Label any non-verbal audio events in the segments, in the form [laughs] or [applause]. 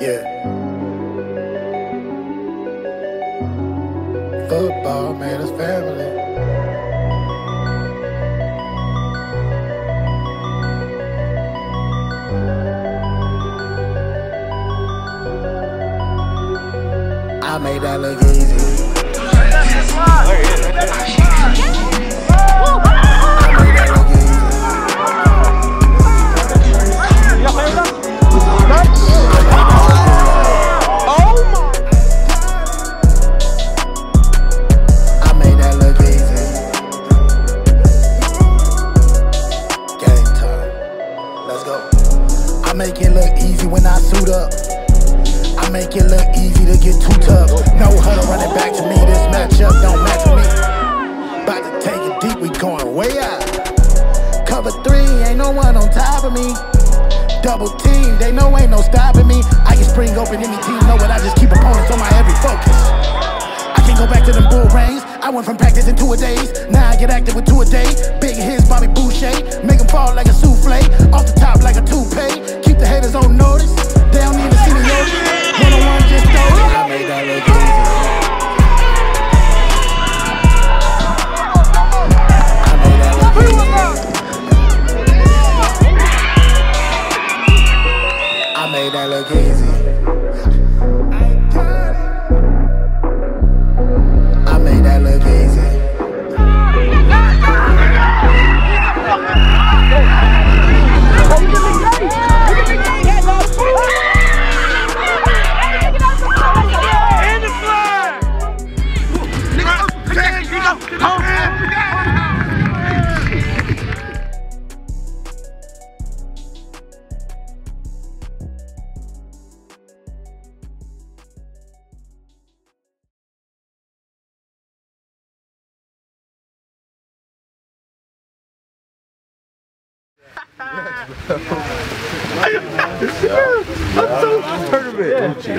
Yeah. Football made us family. I made that look easy.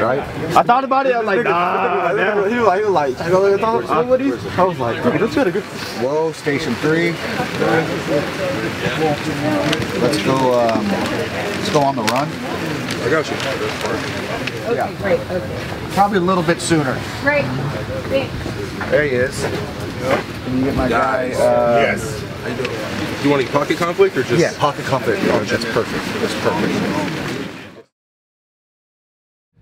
Right? [laughs] I thought about it. I was like, nah. He was like, he was like, I go, I thought, what is? I was like, dude, that's really good. Whoa, station three. Let's go. Um, let's go on the run. I got you. Yeah, Great, okay. probably a little bit sooner. Great. Thanks. There he is. Can you get my guy? Uh, yes. Do you want any pocket conflict or just? Yeah, pocket conflict. Oh, that's perfect. That's perfect.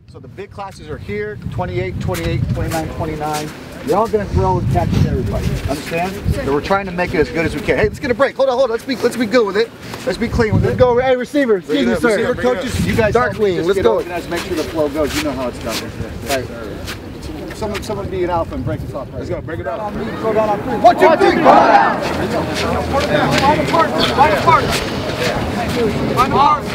So the big classes are here, 28, 28, 29, 29. They're all gonna throw and catch everybody. Understand? So we're trying to make it as good as we can. Hey, let's get a break. Hold on, hold on. Let's be let's be good with it. Let's be clean with it. Let's go. Hey, receiver. Excuse me, sir. Receiver coaches. You guys Dark help me wing, just let's go. organized, Make sure the flow goes. You know how it's done. Right. Someone, someone be an alpha and break us off. Let's go, break it down. Go down on three. One, two, three. Go down. Find a partner. Find a partner. Find a partner.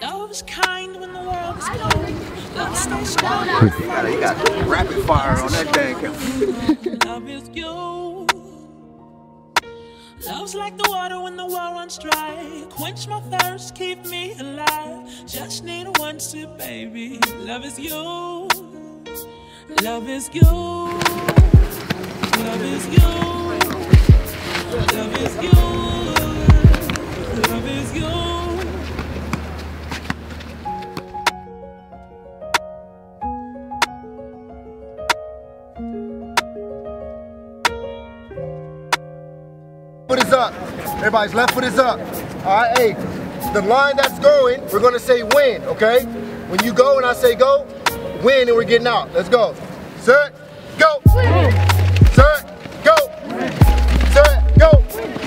Love's kind when the world is cold. Love stays strong. You got rapid fire on that dang Love is you. Love's like the water when the well runs dry. Quench my thirst, keep me alive. Just need one sip, baby. Love is you. Love is you. Love is you. Love is you. Love is you. Up. Everybody's left foot is up. All right, hey, the line that's going, we're gonna say win, okay? When you go and I say go, win and we're getting out. Let's go. Set, go. Set, go. Set, go.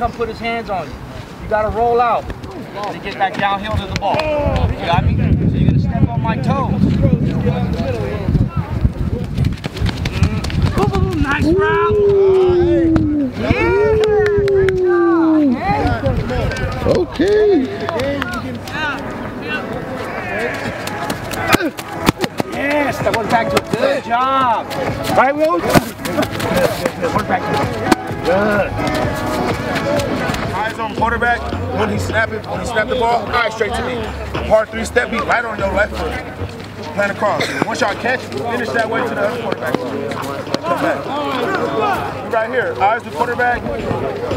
Come put his hands on you. You gotta roll out to get back downhill to the ball. You got me? So you're gonna step on my toes. Ooh, nice route. Yeah, great job. Yeah. Okay. Yes, that went back to it. Good job. Right, Will? Went back to it. Good. Quarterback when he snap it, when he snap the ball, eyes straight to me. Hard three step beat right on your left foot. Plan across. Once y'all catch, finish that way to the other quarterback. Come back. You right here, eyes the quarterback.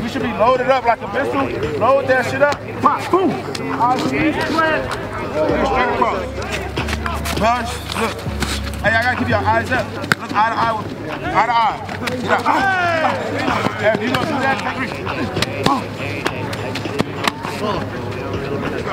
You should be loaded up like a missile. Load that shit up. Pop, boom. Eyes straight. Across. Push, look. Hey, I gotta keep your eyes up. Look eye to eye with me. Eye to eye. Out. Hey, if you don't do that, take me.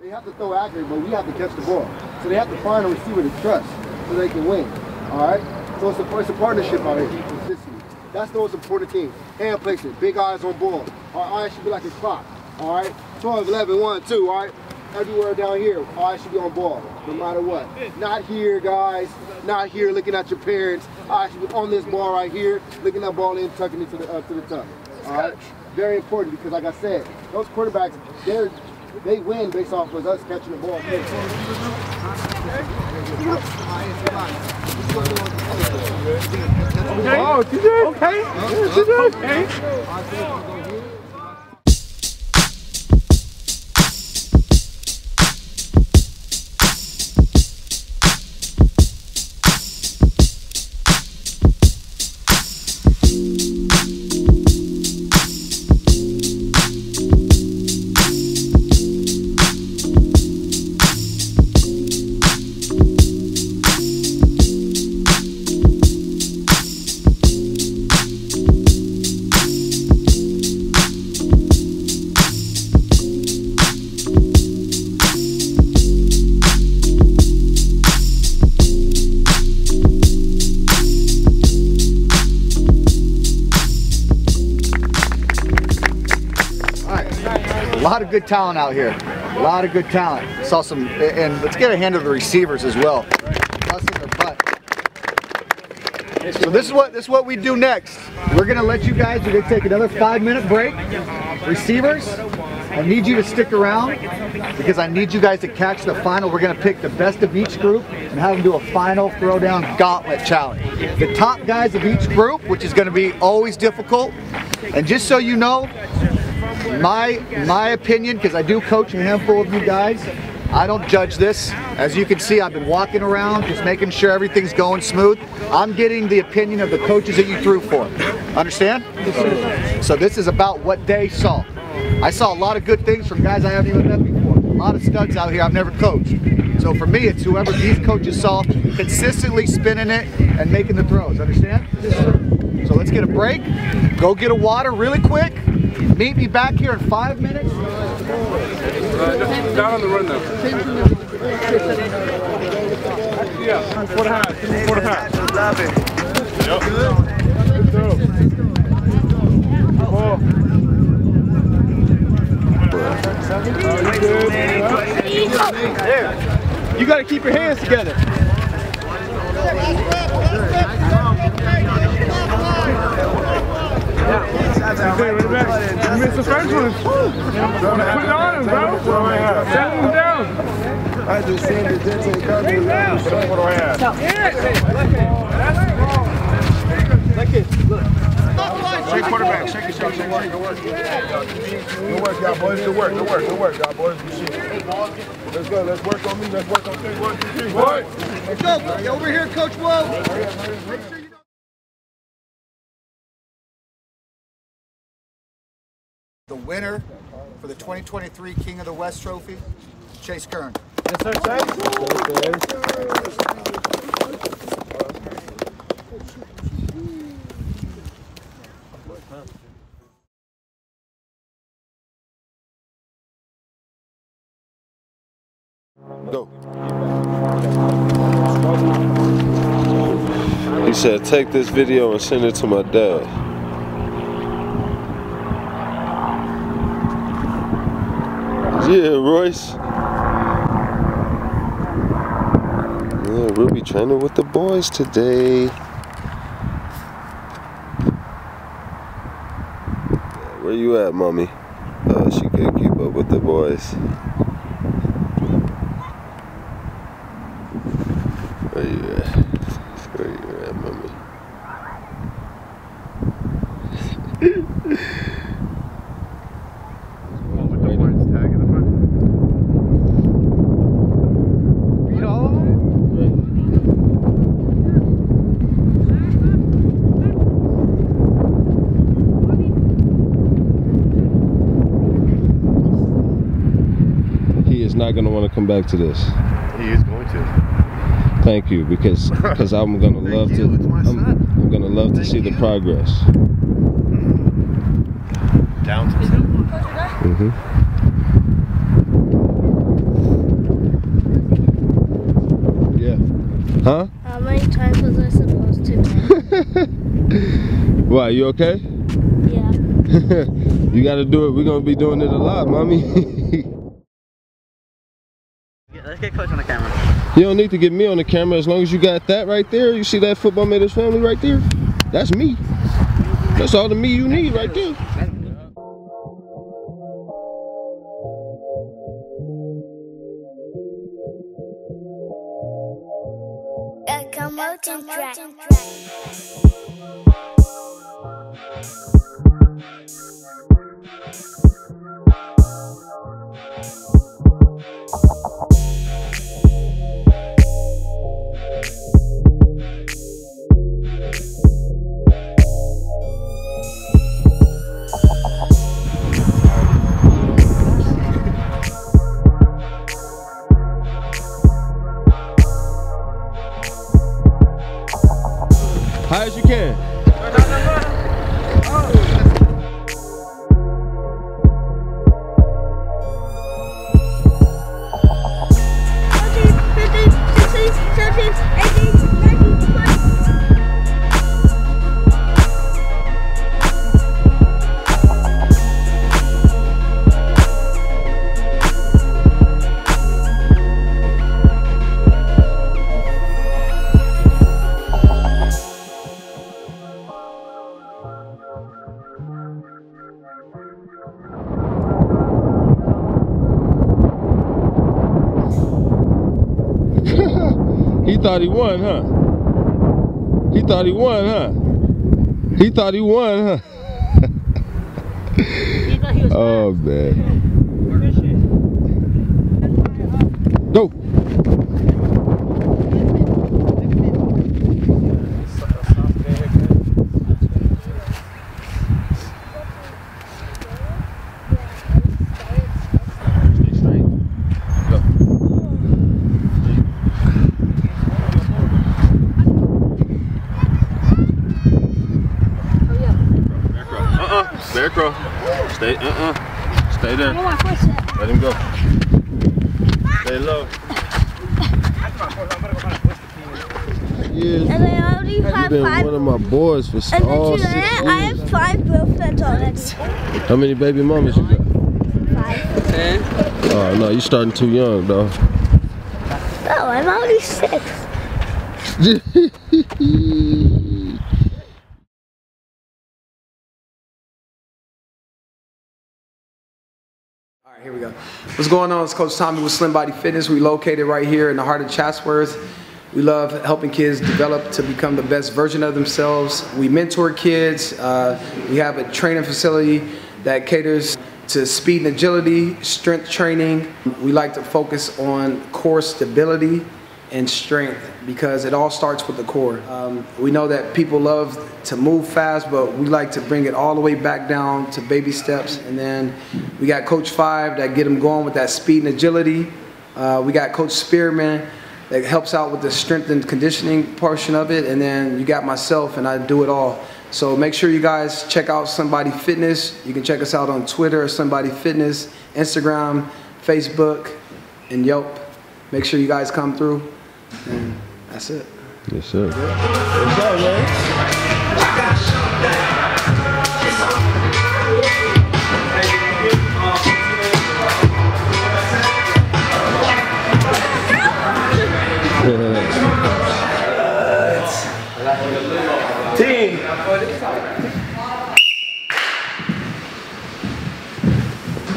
They have to throw accurate, but we have to catch the ball. So they have to find a receiver to trust so they can win. All right? So it's a, it's a partnership out here. Consistency. That's the most important thing. Hand placement, big eyes on ball. Our eyes should be like a clock. All right? 12, 11, 1, 2, all right? Everywhere down here, our eyes should be on ball, no matter what. Not here, guys. Not here looking at your parents. Eyes should be on this ball right here, looking that ball in, tucking it to the, uh, to the tuck. All right? Very important because, like I said, those quarterbacks, they're they win based off of us catching the ball. Oh, you did? Okay. You did? Okay. Of good talent out here. A lot of good talent. Saw some, and let's get a hand of the receivers as well. So this is what this is what we do next. We're gonna let you guys. We're gonna take another five minute break. Receivers, I need you to stick around because I need you guys to catch the final. We're gonna pick the best of each group and have them do a final throwdown gauntlet challenge. The top guys of each group, which is gonna be always difficult. And just so you know, my my opinion, because I do coach a handful of you guys, I don't judge this. As you can see, I've been walking around, just making sure everything's going smooth. I'm getting the opinion of the coaches that you threw for. Understand? So this is about what they saw. I saw a lot of good things from guys I haven't even met before. A lot of studs out here I've never coached. So for me, it's whoever these coaches saw consistently spinning it and making the throws. Understand? So let's get a break. Go get a water really quick. Meet me back here in five minutes. Down on the run though. Yeah. Four and a half. Four and a half. There. You gotta keep your hands together. Okay, You first one. Put it on him, bro. Set him down. I just seen the dental company. What do I have? Look it. Look it. Shake quarterback. Shake it, shake it, shake it. Good work. Good work, y'all boys. Good work, good work, good work, y'all boys. Good shit. Let's go. Let's work on me. Let's work on three. Let's go. Over here, Coach Woe. The winner for the 2023 King of the West Trophy, Chase Kern. Go. He said, take this video and send it to my dad. Yeah, Royce. Yeah, we'll be training with the boys today. Where you at, mommy? Uh, she can't keep up with the boys. Where you at? Where you at, mommy? He is not gonna want to come back to this. He is going to. Thank you, because [laughs] because I'm gonna love to. you, it's I'm. I'm gonna love to see the progress. Down to hmm Yeah. Huh? How many times was I supposed to win? [laughs] Why? You okay? Yeah. [laughs] you got to do it. We're gonna be doing it a lot, mommy. Let's get coach on the camera. You don't need to get me on the camera as long as you got that right there. You see that football made his family right there? That's me. That's all the me you need right there. Track. High thought he won, huh? He thought he won, huh? He thought he won, huh? oh man. Go. Stay straight. Go. Uh-uh. Bear crow. Stay, uh-uh. Stay there. Let him go. Stay low. Years. And I already You've have been five. one of my boys for And all then today, years. I have five girlfriends already. How many baby mamas you got? Five. Ten. Oh no, you're starting too young, though. No, I'm only six. [laughs] All right, here we go. What's going on? It's Coach Tommy with Slim Body Fitness. We located right here in the heart of Chatsworth. We love helping kids develop to become the best version of themselves. We mentor kids. Uh, we have a training facility that caters to speed and agility, strength training. We like to focus on core stability and strength because it all starts with the core. Um, we know that people love to move fast, but we like to bring it all the way back down to baby steps. And then we got Coach Five that get them going with that speed and agility. Uh, we got Coach Spearman that helps out with the strength and conditioning portion of it. And then you got myself, and I do it all. So make sure you guys check out Somebody Fitness. You can check us out on Twitter, Somebody Fitness, Instagram, Facebook, and Yelp. Make sure you guys come through. And that's it. Yes, sir. What's up, man?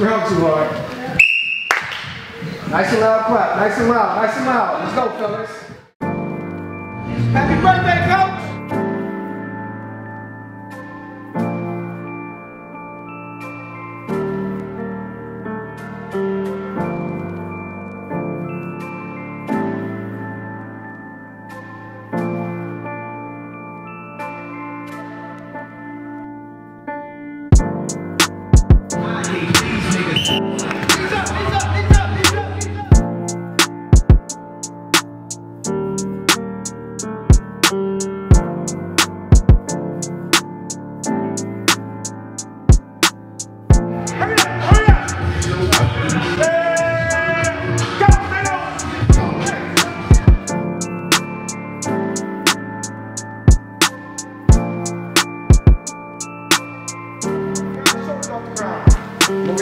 Too hard. Nice and loud clap. Nice and loud. Nice and loud. Let's go, fellas. Happy birthday, coach!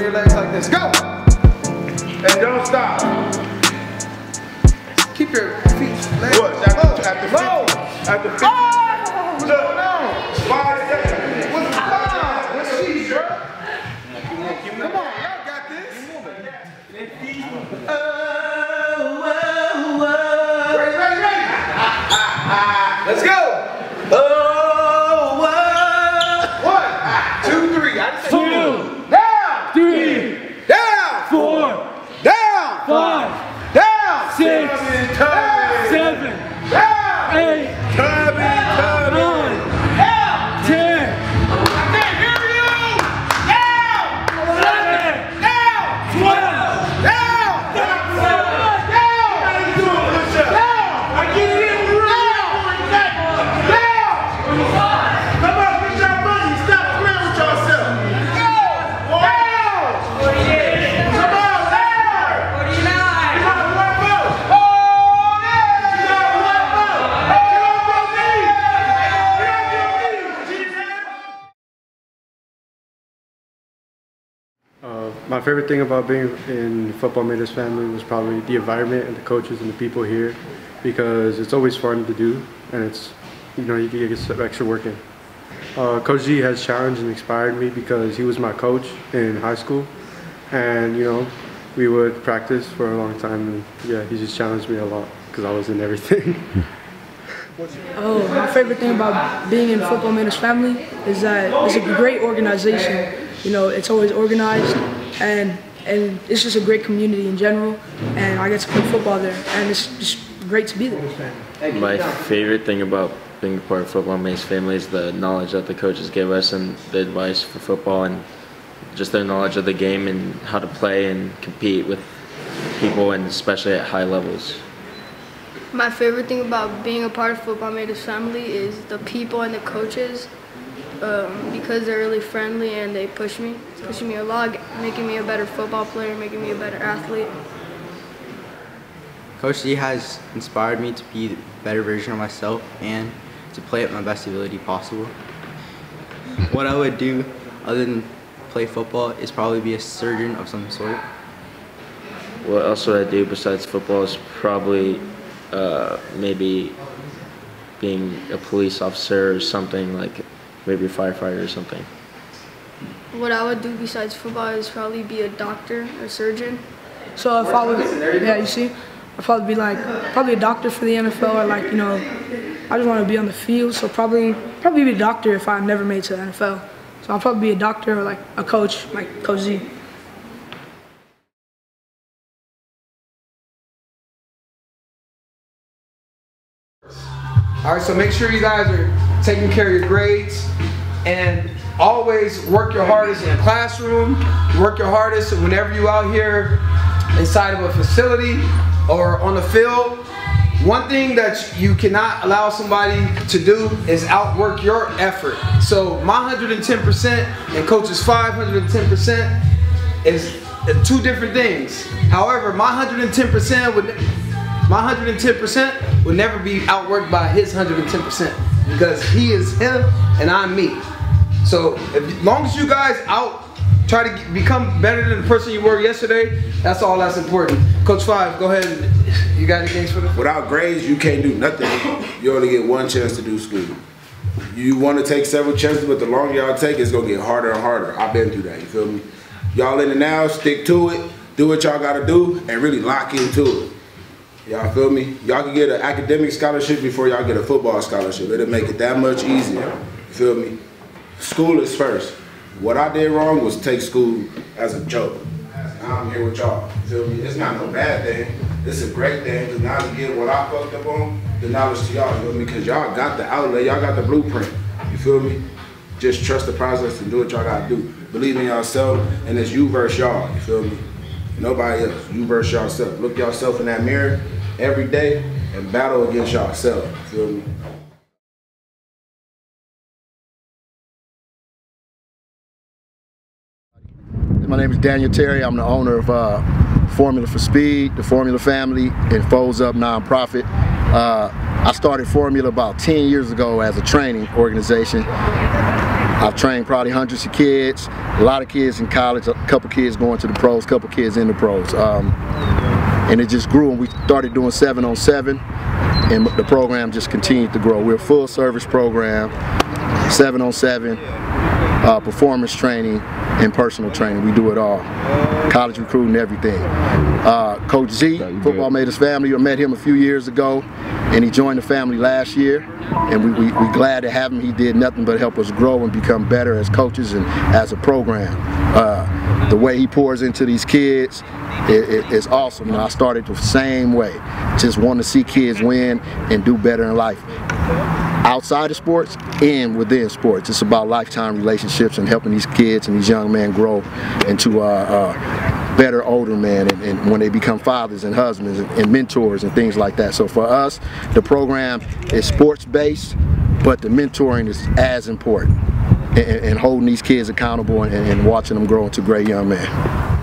Your legs like this. Go! And don't stop. Keep your feet legs What? After, after low. 50, after 50, Oh! What's look, going on? five seconds. What's going on? Let's see, bro. Come on, y'all got this. Ready, ready, ready. [laughs] Let's go. Favorite thing about being in Football Made Family was probably the environment and the coaches and the people here because it's always fun to do and it's, you know, you get some extra work in. Uh, coach G has challenged and inspired me because he was my coach in high school and, you know, we would practice for a long time and yeah, he just challenged me a lot because I was in everything. [laughs] Oh, my favorite thing about being in Football Made Us Family is that it's a great organization. You know, it's always organized, and and it's just a great community in general. And I get to play football there, and it's just great to be there. My favorite thing about being a part of Football Maze family is the knowledge that the coaches give us and the advice for football and just their knowledge of the game and how to play and compete with people and especially at high levels. My favorite thing about being a part of Football Made Us Family is the people and the coaches um, because they're really friendly and they push me, pushing me a lot, making me a better football player, making me a better athlete. Coach G has inspired me to be a better version of myself and to play at my best ability possible. what I would do other than play football is probably be a surgeon of some sort. What else would I do besides football is probably uh, maybe being a police officer or something like maybe a firefighter or something. what I would do besides football is probably be a doctor or surgeon. So if I was, yeah, you see, I'd probably be like, probably a doctor for the NFL or like, you know, I just want to be on the field. So probably, probably be a doctor if I never made to the NFL. So I'll probably be a doctor or like a coach, like Coach Z. All right, so make sure you guys are taking care of your grades and always work your hardest in the classroom, work your hardest whenever you out here inside of a facility or on the field. One thing that you cannot allow somebody to do is outwork your effort. So my 110% and coach's 510% is two different things. However, my 110% would my 110% will never be outworked by his 110% because he is him and I'm me. So as long as you guys out try to become better than the person you were yesterday, that's all that's important. Coach Five, go ahead. You got any games for them? Without grades, you can't do nothing. You only get one chance to do school. You want to take several chances, but the longer y'all take, it's gonna get harder and harder. I've been through that. You feel me? Y'all in it now, stick to it, do what y'all gotta do, and really lock into it. Y'all feel me? Y'all can get an academic scholarship before y'all get a football scholarship. It'll make it that much easier. Feel me? School is first. What I did wrong was take school as a joke. Now I'm here with y'all. You feel me? It's not no bad thing. It's a great thing because now you get what I fucked up on, the knowledge to y'all. Feel me? Because y'all got the outlet, y'all got the blueprint. You feel me? Just trust the process and do what y'all gotta do. Believe in yourself, and it's you versus y'all. You feel me? Nobody else. You versus yourself. Look yourself in that mirror every day and battle against yourself. Feel me? My name is Daniel Terry. I'm the owner of uh, Formula 4 Speed, the Formula family, and Folds Up nonprofit. Uh, I started Formula about 10 years ago as a training organization. I've trained probably hundreds of kids, a lot of kids in college, a couple kids going to the pros, a couple kids in the pros. Um, and it just grew and we started doing seven on seven and the program just continued to grow. We're a full service program, seven on seven, uh, performance training and personal training. We do it all. College recruiting, everything. Uh, Coach Z, Football Made Us Family, I met him a few years ago and he joined the family last year and we, we, we glad to have him. He did nothing but help us grow and become better as coaches and as a program. Uh, the way he pours into these kids it, it, it's awesome. Know, I started the same way, just want to see kids win and do better in life. Outside of sports and within sports, it's about lifetime relationships and helping these kids and these young men grow into uh, uh, better older men and, and, when they become fathers and husbands and, and mentors and things like that. So for us, the program is sports based, but the mentoring is as important and, and holding these kids accountable and, and watching them grow into great young men.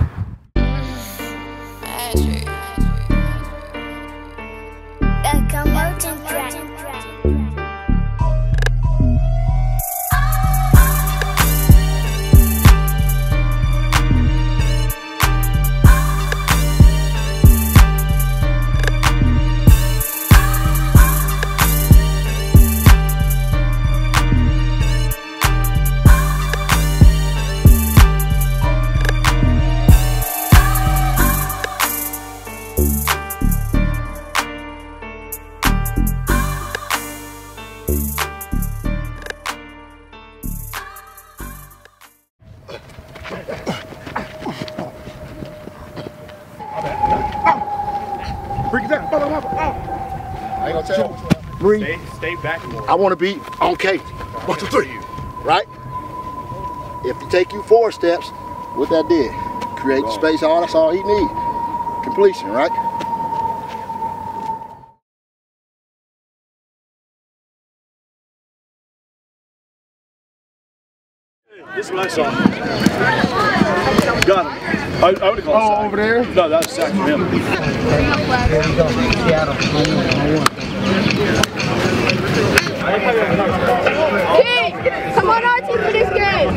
I want to be on K. One, two, three. Right? If you take you four steps, what that did, create the space, all that's all he need. Completion, right? This is what I saw. Got him. I, I would have called Oh, oh, oh over there? No, that was sack from him. Pete, come on our team for this game.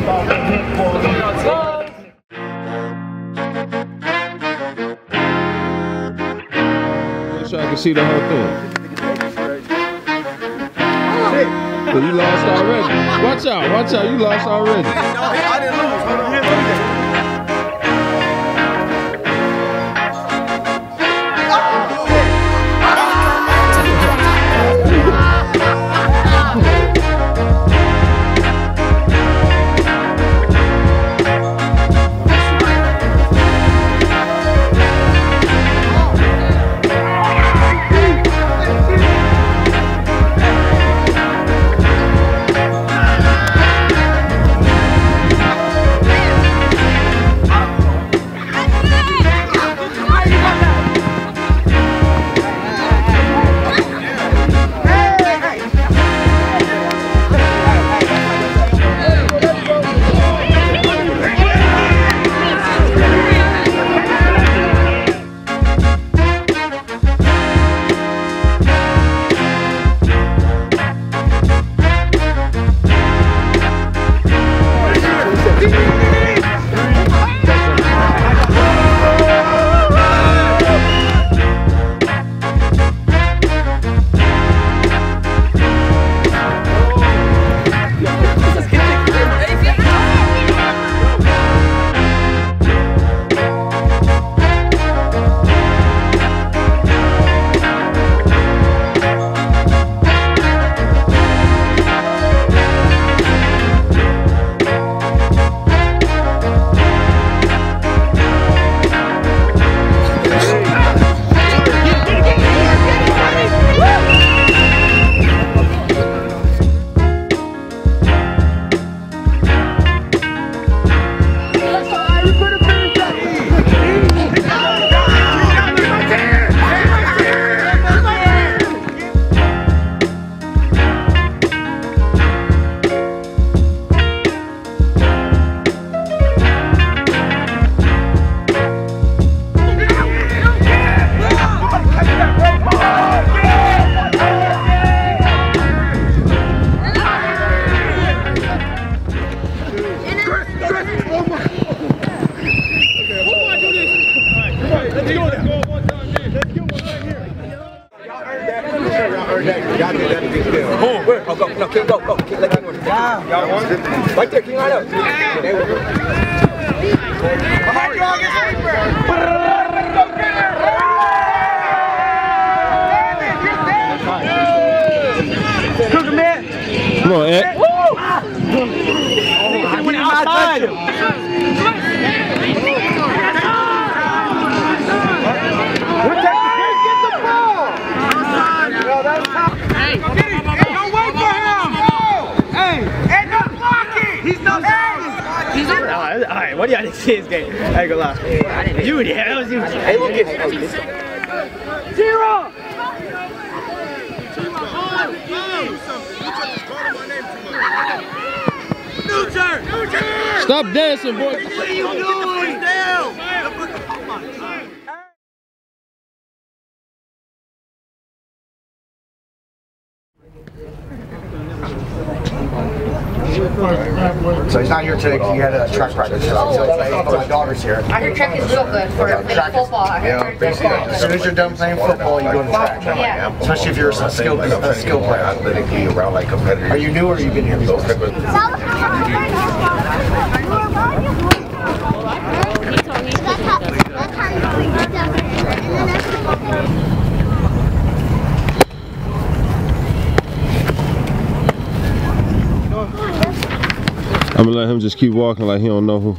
So I can see the whole thing. So you lost already. Watch out, watch out, you lost already. What do y'all see his game? I ain't gonna lie. You yeah, that was you. Hey, look at it. Zero. Stop dancing, boy. What are you doing? So he's not here today because he had a track practice. So, so my daughter's here. I heard track is real good for Yeah, playing track football. I heard Yeah, track basically, as soon as you're done playing football, you go to track. Yeah. Especially if you're a skill, a skill player. Athletically around like competitors. Are you new or have you been here before? I'm gonna let him just keep walking like he don't know who,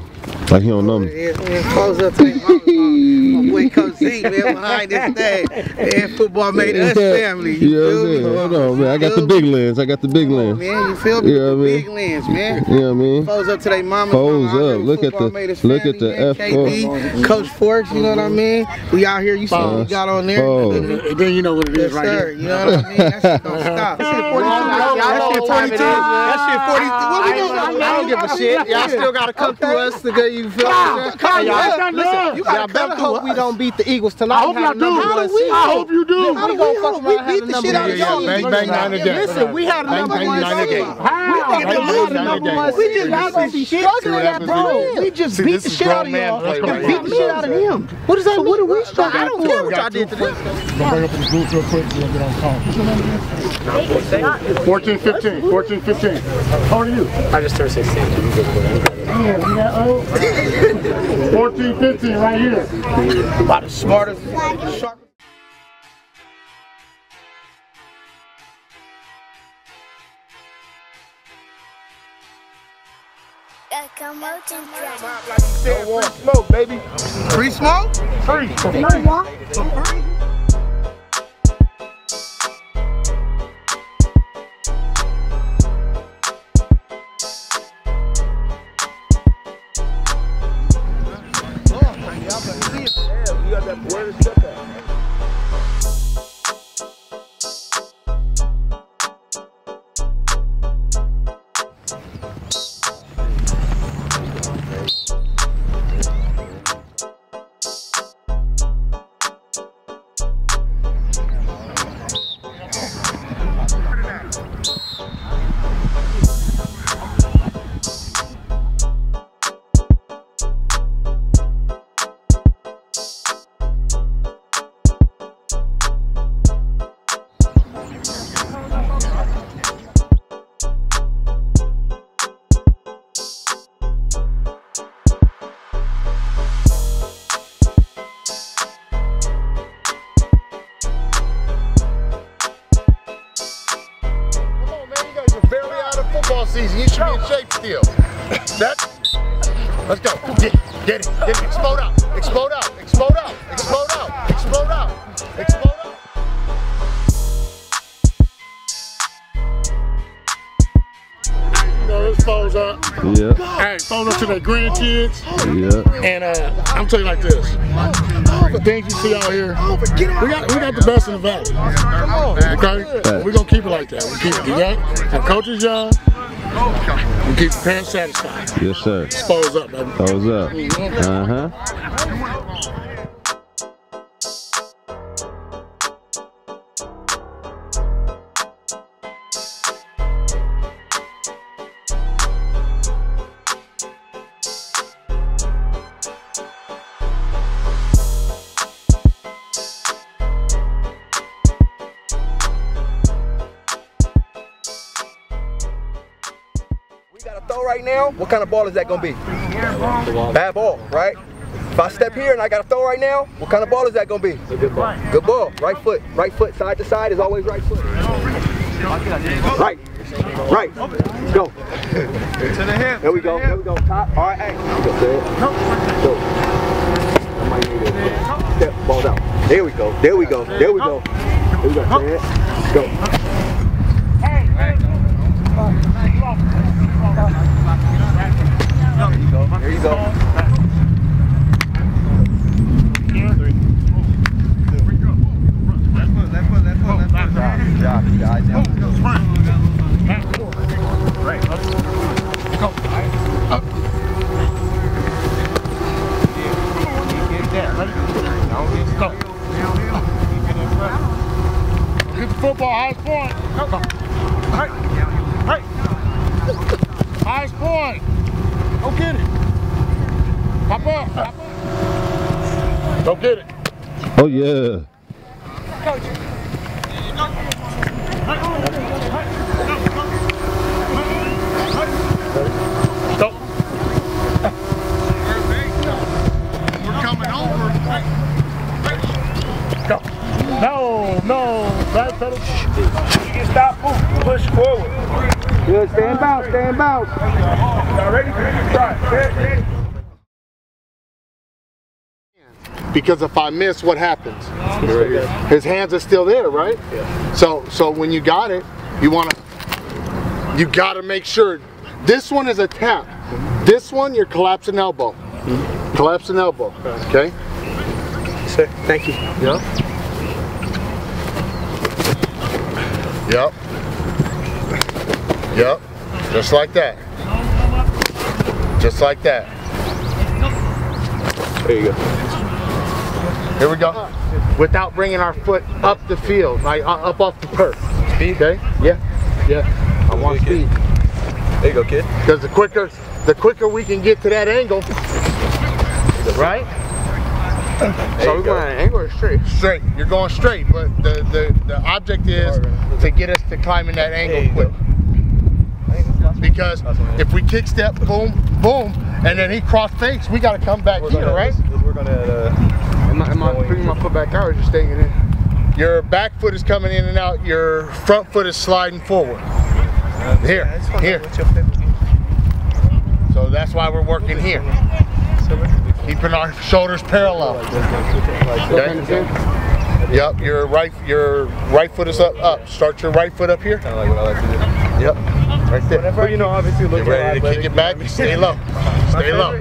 like he don't know me. Close up to my uh, uh, boy Coach Zeke, man, [laughs] behind this thing. Man, football made us family. You You know what I'm feel saying? me? Hold on, man. I got the big lens. I got the big lens. Man, you feel me? You know what I Big mean? lens, man. You know what I mean? Foes up to their mama. Foes mama, up. Look at football made the look at the. F KD, Coach Forks, you know what I mean? We out here, you see what we got on there. Foes. And then you know what it is right sir, You know what I mean? That shit don't [laughs] stop. That shit 42. That shit 42. That shit 42. What we gonna I don't give a shit. Y'all still gotta come through us to get you feel me? Come Y'all- on, Listen, you y'all gotta better hope we don't beat the Eagles tonight. I hope and y'all do. How do we I hope you do. We How do we fuck hope? around We and beat the shit out of y'all. Bang, bang, nine again. Listen, we had a number one nine seed. again. We Bang, beat the nine number again. one We just- Y'all gonna be See struggling at bro. We just beat the shit out of grown man y'all. play We right beat the shit out of them. What does that mean? What are we struggling I don't care what y'all did to them. Bring up the group real quick. We'll get on call. 14, 15. 14, 15. How old are you? I just turned 16. Damn, you that old? 14, 15, right here. About the smartest. No more smoke, baby. Free smoke? Free. barely uh, you like this. All the things you see out here, we got we got the best in the valley. Okay? We're gonna keep it like that. We keep it young. Our coaches young. We keep the parents satisfied. Yes, sir. Expose up, baby. Toes up. Uh throw right now, what kind of ball is that going to be? Bad ball, right? If I step here and I got to throw right now, what kind of ball is that going to be? good ball. Good ball. Right foot. Right foot. Side to side is always right foot. Right. Right. Let's go. To the hip. There we go. There we go. Top. All right. Hey. Go. I might need it. Step. Ball down. There we go. There we go. There we go. There we go. There we go. Go. Get uh, the football, highest point. Hey, hey. Highest point. Go get it. Pop up. Pop up. Go get it. Oh yeah. Stop. We're coming over. Go. No, no. Back pedal. You can stop. Move. Push forward. Good. Stand bounce. Stand bounce. Y'all ready? Try. Ready? Because if I miss, what happens? His hands are still there, right? Yeah. So, so when you got it, you want to, you got to make sure. This one is a tap. This one, you're collapsing elbow. Mm-hmm. Collapsing elbow. Okay. Sir, thank you. Yep. Yep. Yep. Just like that. Just like that. There you go. Here we go. Without bringing our foot up the field, like uh, up off the perch. Speed? Okay. Yeah. Yeah. I want speed. There you go, kid. Because the quicker, the quicker we can get to that angle, right? So we're going angle straight? Straight. You're going straight, but the the, the object is to get us to climb in that angle quick. Because if we kick step, boom, boom, and then he cross fakes, we got to come back here, right? We're gonna. Uh, am, I, am I bringing my foot back out or just staying in? Your back foot is coming in and out. Your front foot is sliding forward. Here, here. So that's why we're working here. Keeping our shoulders parallel. Okay. Yep. Your right, your right foot is up. Up. Start your right foot up here. Kind of like what I like to do. Yep. Right there. Whenever you know, obviously, look Get ready to kick it back. Stay low. [laughs] Stay low.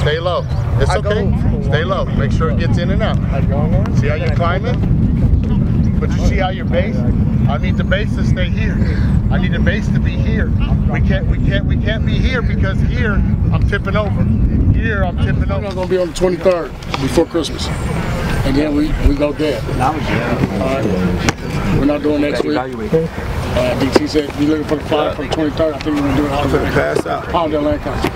Stay low. It's okay. Stay low. Make sure it gets in and out. See how you're climbing? But you see how your base? I need the base to stay here. I need the base to be here. We can't. We can't. We can't be here because here I'm tipping over. Here I'm tipping over. I'm gonna be on the 23rd before Christmas, and then we we go dead. All right. We're not doing next week. Uh, DT said we looking for the flyer for the 23rd. I think we're gonna do it out there. Pass out. Palmdale Lancaster.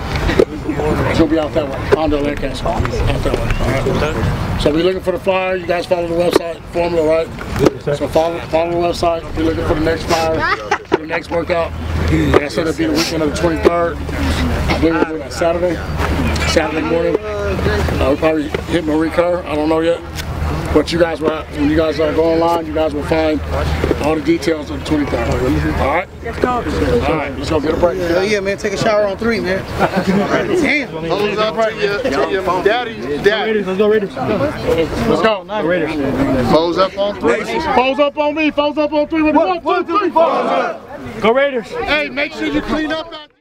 Gonna be out that way. Palmdale Lancaster. Out that way. So we're looking for the flyer. You guys follow the website, formula, right? So follow follow the website. If you're looking for the next flyer, for the next workout. Like I said, it'll be the weekend of the 23rd. I believe we're doing that Saturday. Saturday morning. Uh, we'll probably hit Marie Kerr. I don't know yet. But you guys will, when you guys uh, go online, you guys will find all the details of the 23rd. All right? Let's go. All right, let's go get a break. Hell yeah, man. Take a shower on three, man. Damn. Hold up to your, to your daddy. Daddy. Let's go Raiders. Let's go. Raiders. Foes up on three. Foes up on me. Foes up on three. With one, one, two, three, four. Go Raiders. Hey, make sure you clean up out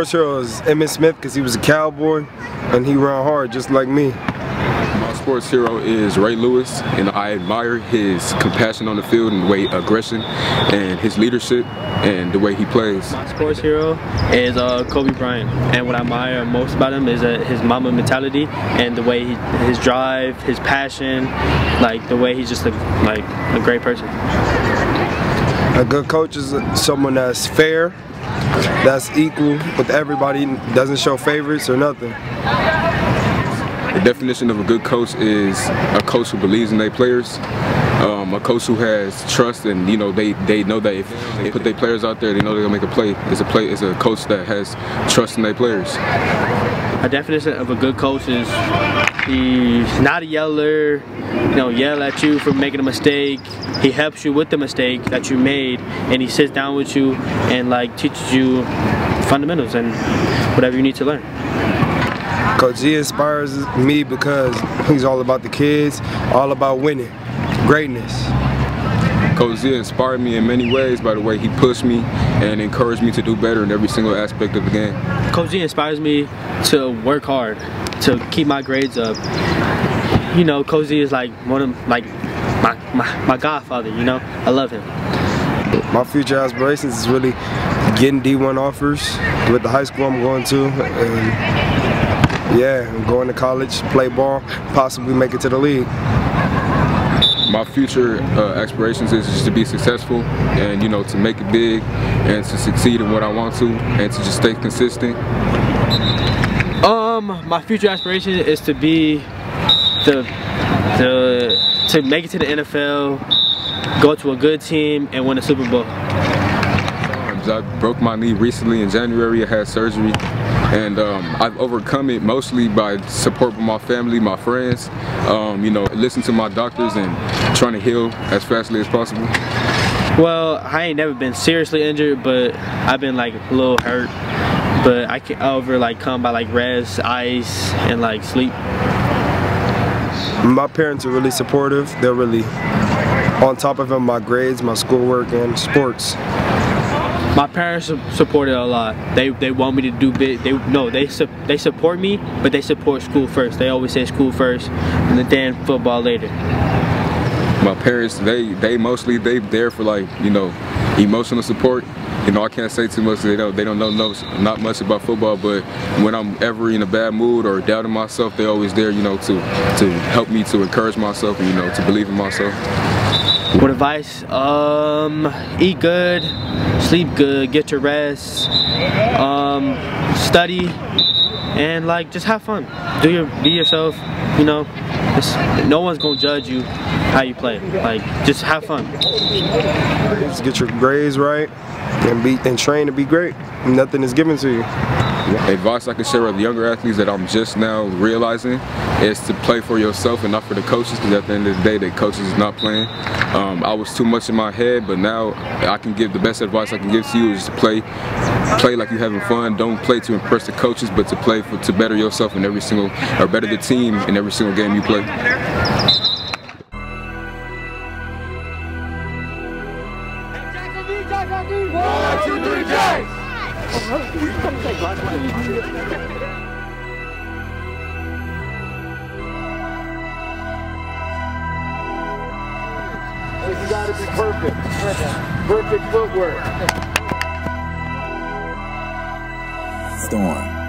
lap? My sports hero is Emmitt Smith because he was a cowboy and he ran hard just like me. My sports hero is Ray Lewis, and I admire his compassion on the field and the way aggression and his leadership and the way he plays. My sports hero is uh, Kobe Bryant, and what I admire most about him is uh, his Mamba mentality and the way he, his drive, his passion, like the way he's just a, like a great person. A good coach is someone that's fair, that's equal with everybody, doesn't show favorites or nothing. The definition of a good coach is a coach who believes in their players, um, a coach who has trust, and you know they, they know that if they put their players out there, they know they're gonna make a play. It's a play. It's a coach that has trust in their players. A definition of a good coach is he's not a yeller, you know, yell at you for making a mistake. He helps you with the mistake that you made, and he sits down with you and like teaches you fundamentals and whatever you need to learn. Coach G inspires me because he's all about the kids, all about winning, greatness. Coach Z inspired me in many ways by the way he pushed me and encouraged me to do better in every single aspect of the game. Coach G inspires me to work hard, to keep my grades up. You know, Coach Z is like one of like my, my, my godfather, you know? I love him. My future aspirations is really getting D1 offers with the high school I'm going to. And yeah, I'm going to college, play ball, possibly make it to the league. My future uh, aspirations is just to be successful and you know to make it big and to succeed in what I want to and to just stay consistent. Um, my future aspiration is to be the the to make it to the NFL, go to a good team, and win a Super Bowl. I broke my knee recently in January. I had surgery. And um, I've overcome it mostly by support from my family, my friends. Um, you know, listen to my doctors and trying to heal as fastly as possible. Well, I ain't never been seriously injured, but I've been like a little hurt. But I can over like come by like rest, ice, and like sleep. My parents are really supportive. They're really on top of it, my grades, my schoolwork, and sports. My parents su- support it a lot. They they want me to do big. They no, they su- they support me, but they support school first. They always say school first, and then football later. my parents they they mostly they there for like you know emotional support you know i can't say too much they don't they don't know no, not much about football but when i'm ever in a bad mood or doubting myself they always there you know to to help me to encourage myself and you know to believe in myself What advice? Um, eat good, sleep good, get your rest, um, study, and like just have fun. Do your be yourself. You know, no one's gonna judge you how you play. Like just have fun. Just get your grades right and be and train to be great. Nothing is given to you. Advice i can share with the younger athletes that i'm just now realizing is to play for yourself and not for the coaches because at the end of the day the coaches is not playing. Um, i was too much in my head but now i can give the best advice i can give to you is to play play like you're having fun. Don't play to impress the coaches but to play for to better yourself in every single or better the team in every single game you play You gotta be perfect. Perfect footwork. Storm.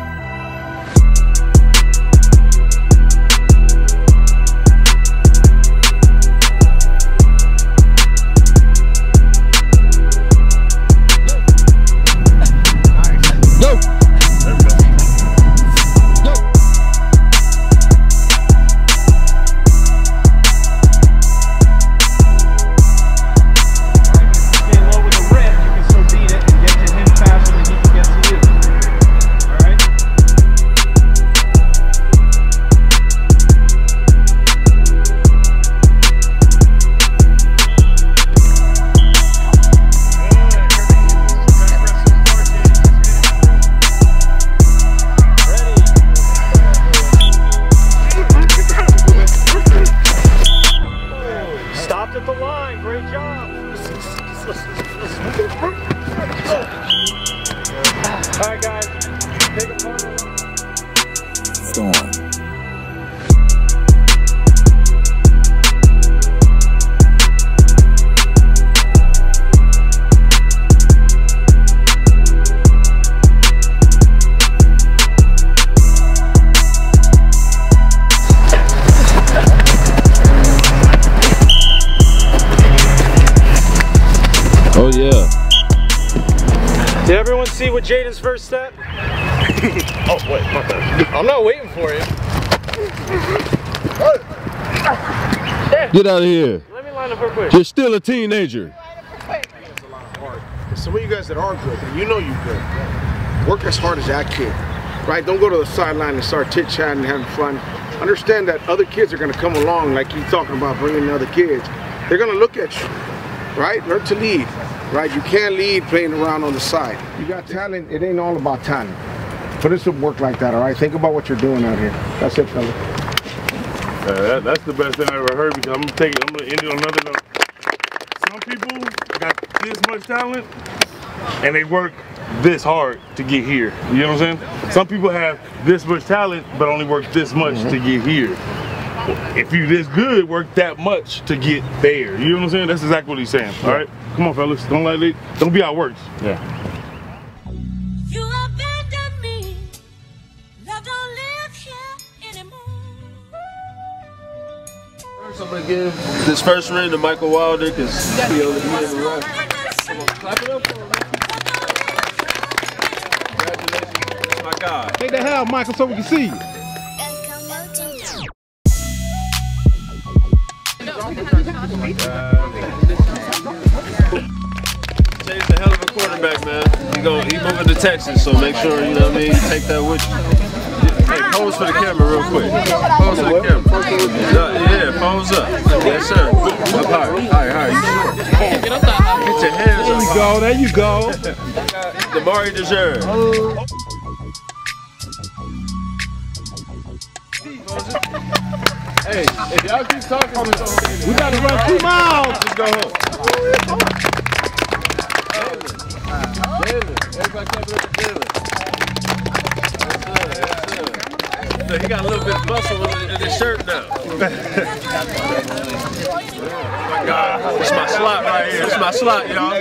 Get out of here. Let me line up real quick. You're still a teenager. Some of you guys that are good, and you know you good, work as hard as that kid, right? Don't go to the sideline and start chit chatting and having fun. Understand that other kids are going to come along, like you talking about bringing the other kids. They're going to look at you, right? Learn to lead, right? You can't lead playing around on the side. You got talent. It ain't all about talent. Put in some work like that, all right? Think about what you're doing out here. That's it, fella. Uh, that, that's the best thing I ever heard because I'm gonna take it. I'm gonna end it on another note. Some people got this much talent and they work this hard to get here. You know what I'm saying? Some people have this much talent but only work this much to get here. If you this good, work that much to get there. You know what I'm saying? That's exactly what he's saying. All right, come on, fellas. Don't let it. Don't be outworked. Yeah. I'm gonna give this first ring to Michael Wilder because he owed me in the run. Come on, clap it up for him. Congratulations, my guy. Take the hell, Michael, so we can see you. Chase a hell of a quarterback. quarterback, man. He go, he moving to Texas, so make sure you know what I mean. You take that with you. Pose for the camera real quick. Pose for the camera. Yeah, pose up. Yes, sir. Up high. High, high. Get up there. Get your hands There you go, there you go. Damari DeJean. Hey, if y'all keep talking, we gotta run two miles. Just go home. Everybody clap it up for. So he got a little bit of muscle in in his shirt now. oh my God, this is my slot right here. This is my slot, y'all.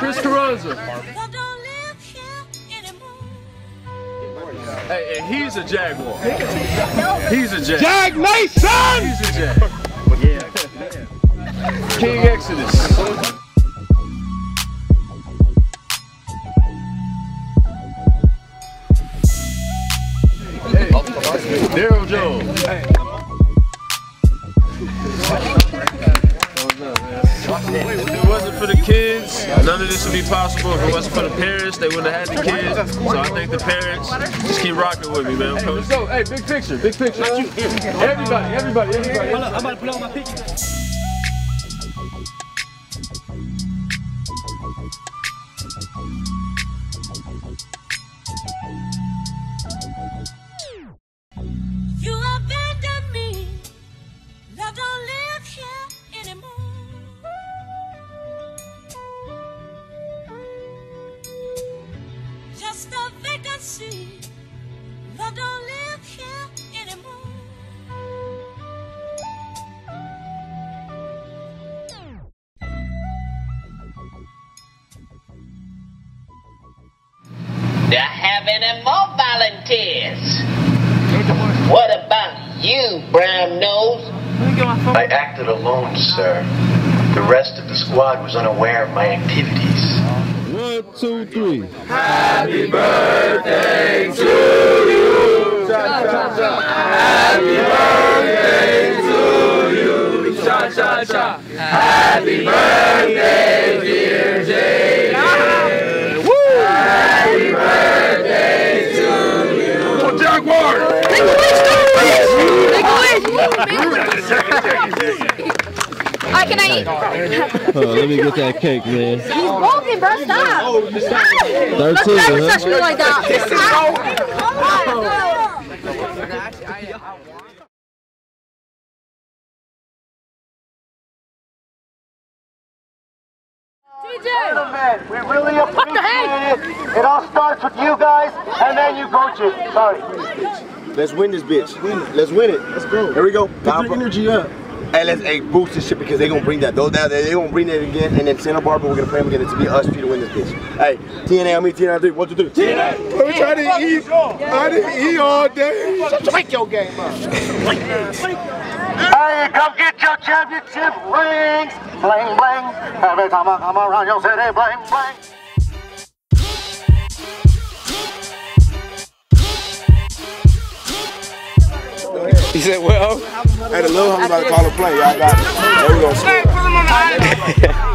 Chris Carranza. Hey, and he's a Jaguar. He's a Jag. Jag Nation! He's a Jag. Yeah. King Exodus. Daryl Jones. Hey. If it wasn't for the kids, none of this would be possible. If it wasn't for the parents, they wouldn't have had the kids. So I think the parents just keep rocking with me, man. Hey, let's go. Hey, big picture, big picture. Everybody, everybody, everybody. I'm about to pull out my picture. Do I have any more volunteers? What about you, brown nose? I acted alone, sir. The rest of the squad was unaware of my activities. One, two, three. Happy birthday to you. Cha cha cha! Happy birthday to you. Cha cha cha. Happy birthday, dear Jay. Happy birthday to you. Go Jaguars! Alright, can I eat? Hold on, let me get that cake, man. He's broken, bro. Stop. Thirteen, Don't ever huh? touch me like that. Gentlemen, we really appreciate it. It all starts with you guys, and then you coach it. Sorry. Let's win this bitch. Let's win it. Let's go. Here we go. Get the energy up. Hey, let's hey, boost this shit because they're gonna bring that. Those down there, they gonna bring that again. And then Santa Barbara, we're gonna play them again. It's gonna be us three to win this bitch. Hey, TNA, I mean TNA, three. One, two, three. TNA. I'm trying to eat. I didn't eat all day. Wake your game up. Hey, come get your championship rings. Bling, bling. Every time I come around your city, bling, bling. He said, well. Hey, the little homie about to call a play. Y'all got it. There we go. [laughs]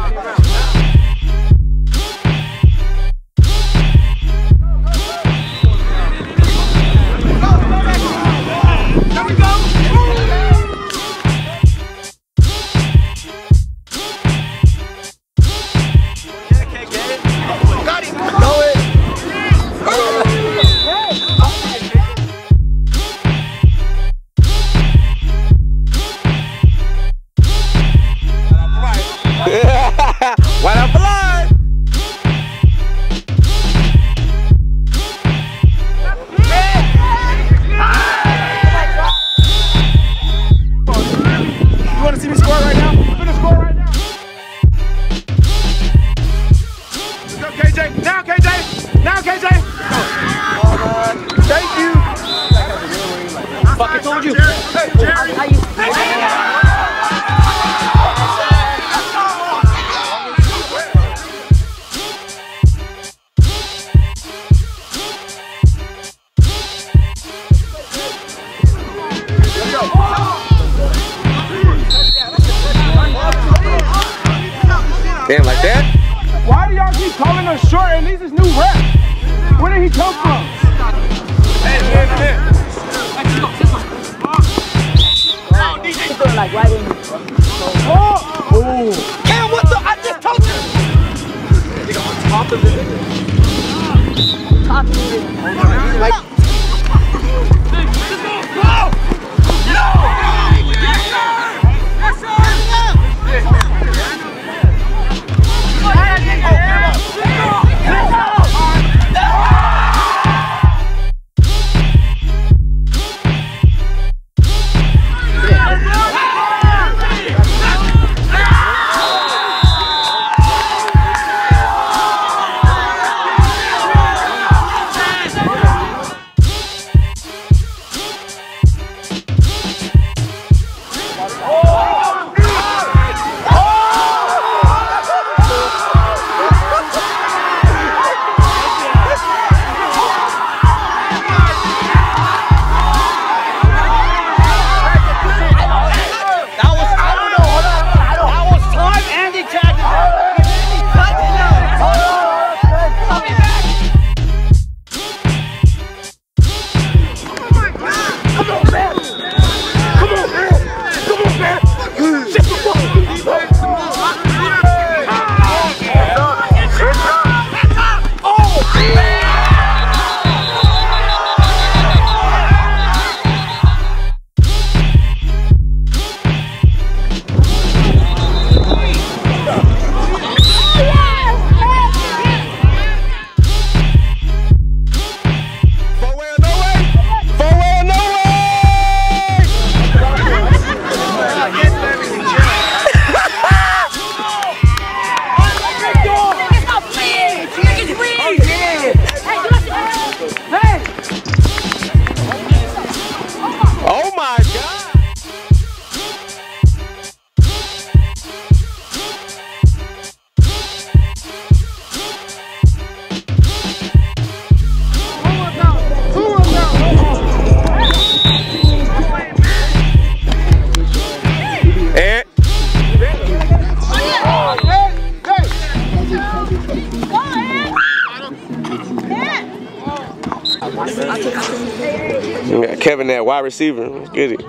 receiver. Let's get it.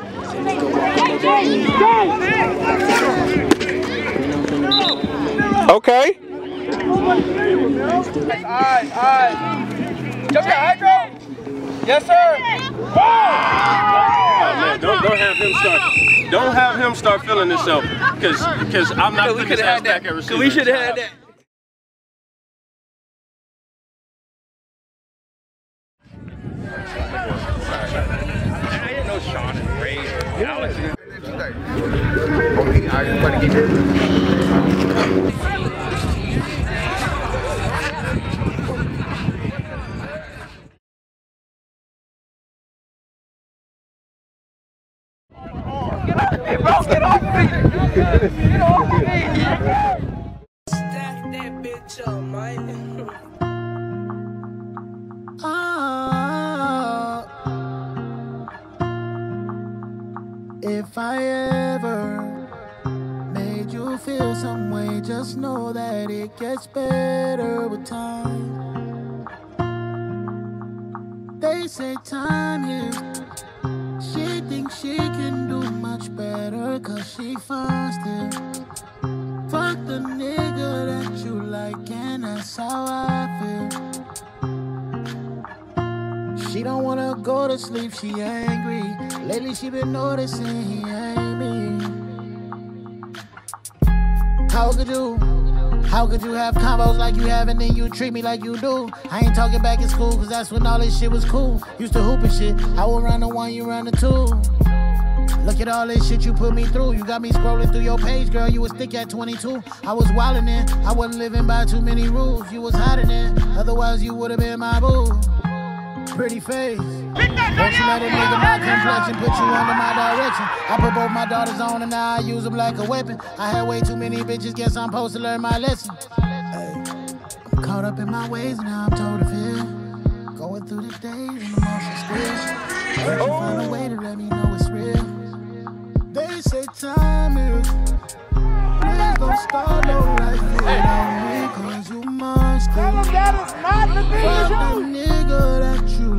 Okay. Yes, sir. Oh, don't, don't have him start. Don't have him start feeling himself, because because I'm not putting his ass back at receiver. We should have had that. Hey, she angry. Lately she been noticing he ain't me. How could you? How could you have combos like you have and then you treat me like you do? I ain't talking back in school, cause that's when all this shit was cool. Used to hoop and shit. I will run the one, you run the two. Look at all this shit you put me through. You got me scrolling through your page, girl. You was thick at 22. I was wildin' in. I wasn't living by too many rules. You was hiding in. Otherwise, you would have been my boo. Pretty face. Don't you let a nigga my complexion put you under my direction. I put both my daughters on and now I use them like a weapon. I had way too many bitches, guess I'm supposed to learn my lesson. Hey, I'm caught up in my ways now I'm told to feel. Going through the days and emotions. Can't you find a way to let me know it's real? They say time is. Please don't start no life without me, cause you must. Tell them that it's not the the nigga that you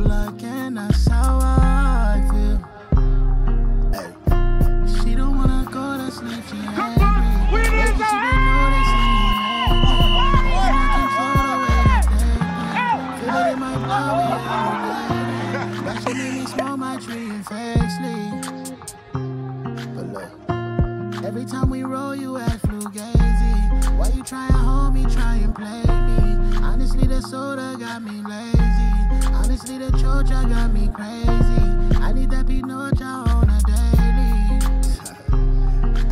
soda got me lazy. Honestly, the chocha got me crazy. I need that Pinocchio on a daily.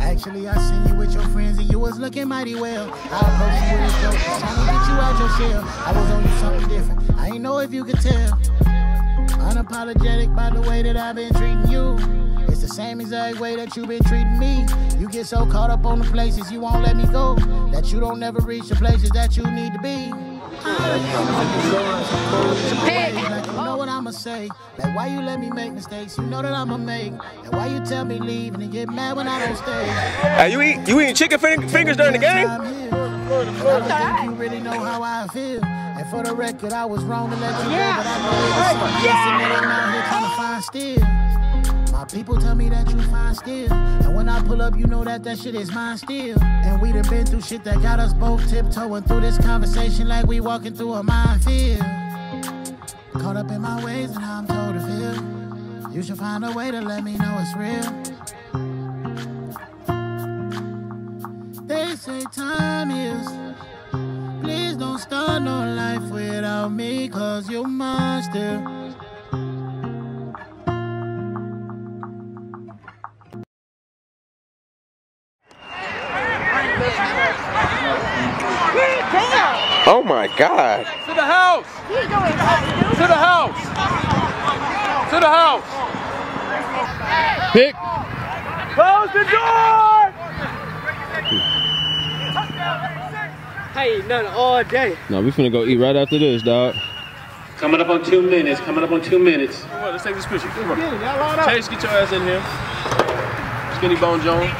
[laughs] Actually, I seen you with your friends and you was looking mighty well. I approached you with a joke, trying to get you out your shell. I was on you something different. I ain't know if you could tell. Unapologetic by the way that I've been treating you. It's the same exact way that you've been treating me. You get so caught up on the places you won't let me go that you don't never reach the places that you need to be. Like, you know what I'ma say? Like, why you let me make mistakes? You know that I'ma make. And why you tell me leave and get mad when I don't stay? Hey, you eat you eating chicken fingers during the game? I don't think you really know how I feel. And for the record, I was wrong to let you go, but I know it was something yeah. People tell me that you find still. And when I pull up, you know that that shit is mine still. And we done been through shit that got us both tiptoeing through this conversation like we walking through a minefield. Caught up in my ways and how I'm told to feel. You should find a way to let me know it's real. They say time is. Please don't start no life without me, cause you're mine Oh my god. To the house! To the house! To the house! Pick. Close the door! Hey, none all day. No, we finna go eat right after this, dog. Coming up on two minutes. Coming up on two minutes. Well, let's take this picture. Come on. Chase, get your ass in here. Skinny Bone Jones.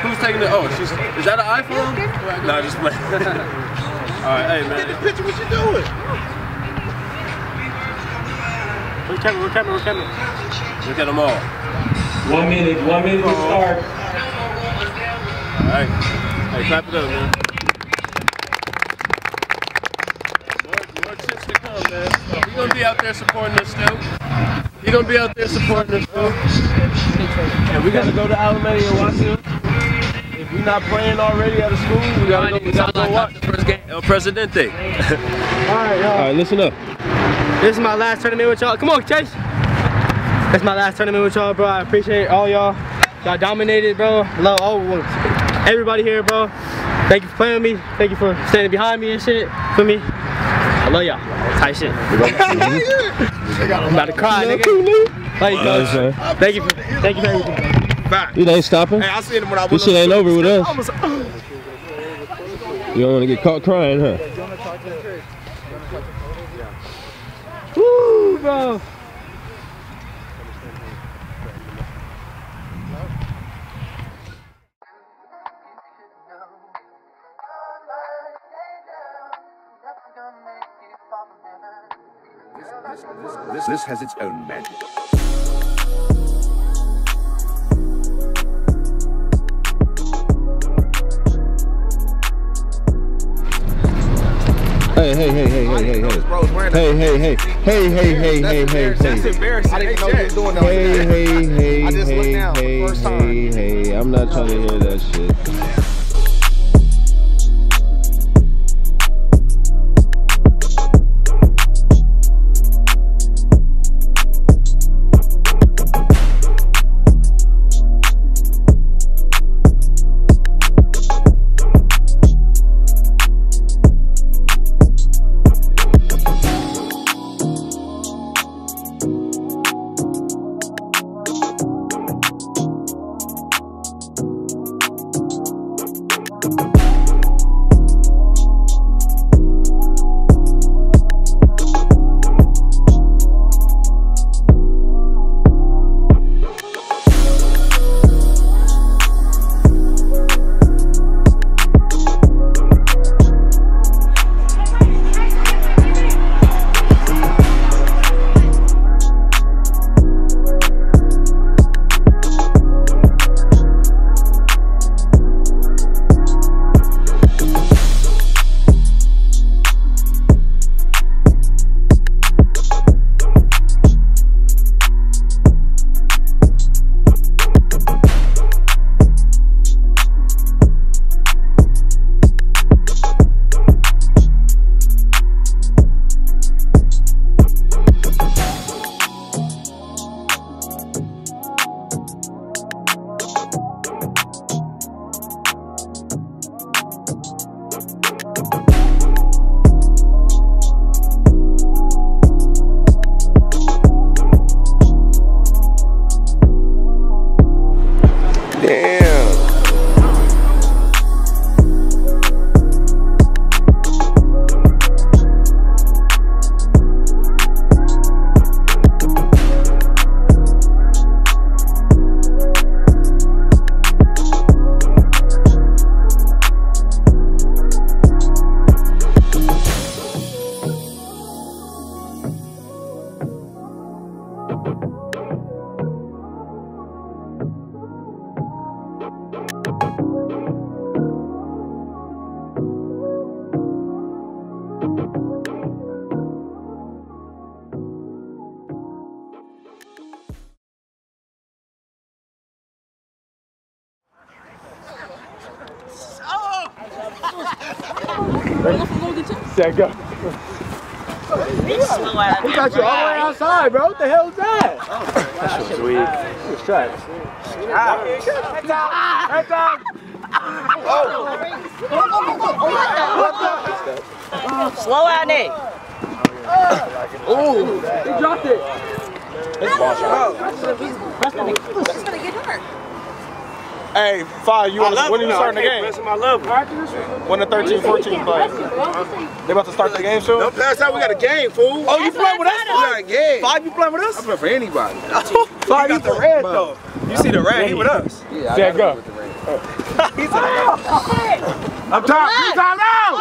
Who's taking it? Oh, she's. Is that an iPhone? nah, just play. [laughs] All right, hey man. Get the picture, what you doing? Where's camera? Where's camera? Where's camera? Look at them all. One minute. One minute to oh. start. All right. Hey, clap it up, man. More, more chips to come, man. You're gonna be out there supporting us still. You're gonna be out there supporting us still. And we gotta go to Alameda and watch him. If we're not playing already at a school, we gotta go, we gotta go watch. El Presidente. [laughs] All right, y'all. All right, listen up. This is my last tournament with y'all. Come on, Chase. That's my last tournament with y'all, bro. I appreciate all y'all. Y'all dominated, bro. Love oh, all everybody here, bro. Thank you for playing with me. Thank you for standing behind me and shit for me. I love y'all. Tight shit. [laughs] I'm about to cry, nigga. Love you, coach. Thank you for, thank you for everything. It ain't stopping. Hey, I seen him when I was This shit ain't over with us. I was, uh, You don't want to get caught crying, huh? Woo, bro. This, this has its own magic. Hey, hey, hey, hey, hey, hey, hey. Hey, hey, hey. Hey, hey, hey, hey, hey, That's hey. embarrassing. I didn't know you was doing that. Hey, hey, hey, I just looked hey, down for the hey, first time. hey, hey. I'm not trying to hear that shit. Got you all the way outside, bro. What the hell is that? That shit was weak. Good shot. Heads up. Slow out Nick. Ooh, he dropped it. It's ball shot. gonna get hurt. Hey, five, you I want to, when are it, you though. starting the I game? can't press him, I love. When the 13, 14 play. They about to start the game soon? Don't pass out. We got a game, fool. Oh, you playing with us? We got a game. Five, you playing with us? I'm playing for anybody. [laughs] Five, you the red though. You see the red? He with us. Yeah, Set, go. [laughs] I'm tired. You time out.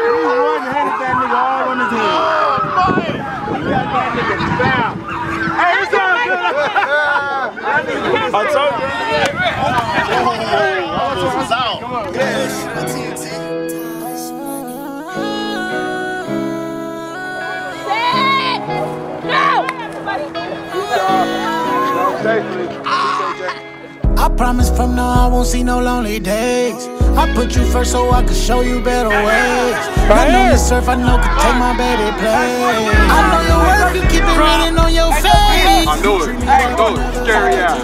He's one headed that nigga all on his head. He got that nigga down. Hey, it's all good. I told you. I promise from now I won't see no lonely days. I put you first so I can show you better ways. I know you surf, I know could take my baby play. I know your work, you keep it written on your face. I knew it. I knew it. Scary out.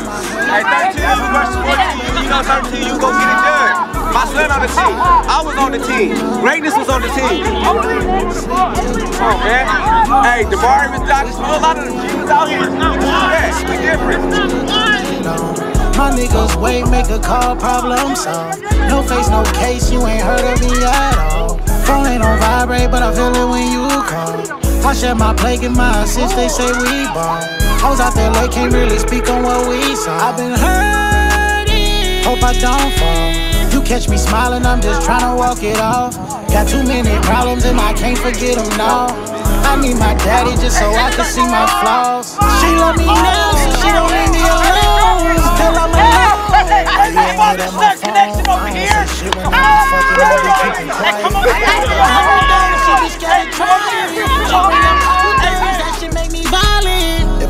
Hey, 13, versus 14. You know 13, you go get it done. My son on the team. I was on the team. Greatness was on the team. Come on, man. Hey, Damari was out. There's a whole lot of them kids out here. Yeah, we different. My niggas wait, make a call, problem solved. No face, no case, you ain't heard of me at all. Phone ain't on vibrate, but I feel it when you call. I share my plate, get my assist, they say we ball. I was out there late, can't really speak on what we saw. I've been hurting, hope I don't fall. You catch me smiling, I'm just trying to walk it off. Got too many problems and I can't forget them now. I need my daddy just so I can see my flaws. She love me now, so she don't leave me alone. Still I'm alone. I ain't hit up my phone. I ain't say shit when I was fucking. I been keeping quiet. Hold down, she be scared to try. Showing up all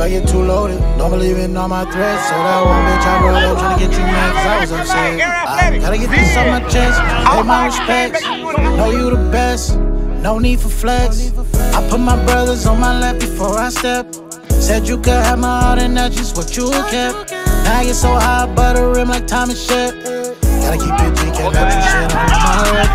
I get too loaded, don't believe in all my threats. So that one bitch I brought up trying to get you mad 'cause I was upset. I gotta get this on my chest. Pay my respects. Know you the best. No need for flex. I put my brothers on my lap before I step. Said you could have my heart and that's just what you kept. Now I get so high, butter rim like Thomas Shep. Gotta keep it G, can't let this shit on my head.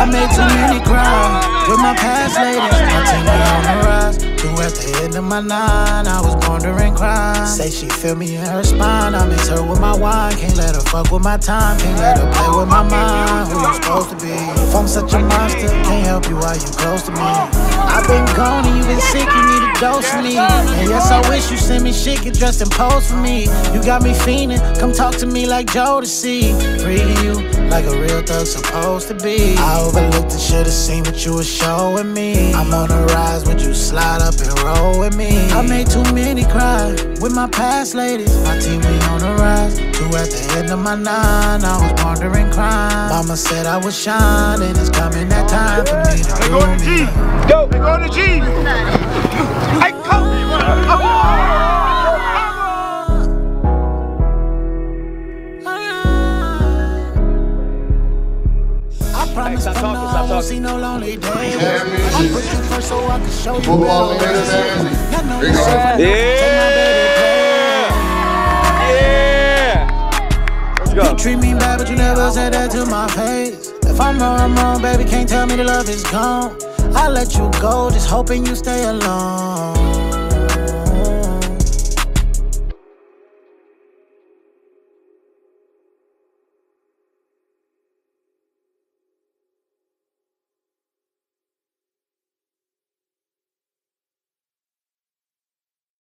I made too many cry with my past ladies. I take was on the rise. At the end of my nine, I was born during crime. Say she feel me in her spine. I miss her with my wine. Can't let her fuck with my time. Can't let her play with my mind. Who you supposed to be? If I'm such a monster, can't help you while you close to me. I've been gone and you been sick, you need a dose of me. And yes, I wish you send me shit, get dressed and pose for me. You got me fiending, come talk to me like Joe to see. Reading you like a real thug supposed to be. I overlooked and should've seen what you were showing me. I'm on the rise, would you slide up and roll with me? I made too many cry with my past ladies. My team, we on the rise. Two at the end of my nine, I was pondering crime. Mama said I was shining, it's coming that time for me to to G. Go. They go to G. Hey, come. I promise from now I won't see no lonely days. I put you first so I can show you better ways. I know you said Yeah. You treat me bad, but you never said that to my face. If I'm wrong, I'm wrong, baby. Can't tell me the love is gone. I let you go, just hoping you stay alone.